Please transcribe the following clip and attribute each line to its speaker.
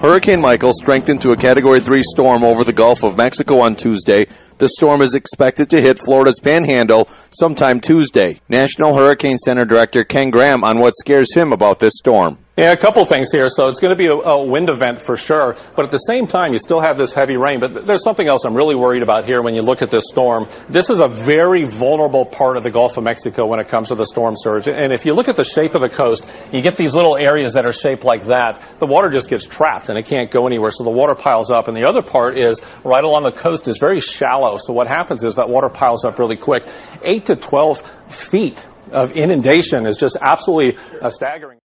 Speaker 1: Hurricane Michael strengthened to a Category 3 storm over the Gulf of Mexico on Tuesday. The storm is expected to hit Florida's panhandle sometime Tuesday. National Hurricane Center Director Ken Graham on what scares him about this storm.
Speaker 2: Yeah, a couple things here. So it's going to be a, a, wind event for sure, but at the same time, you still have this heavy rain. But th- there's something else I'm really worried about here when you look at this storm. This is a very vulnerable part of the Gulf of Mexico when it comes to the storm surge. And if you look at the shape of the coast, you get these little areas that are shaped like that. The water just gets trapped and it can't go anywhere. So the water piles up. And the other part is right along the coast is very shallow. So what happens is that water piles up really quick. 8 to 12 feet of inundation is just absolutely uh, staggering.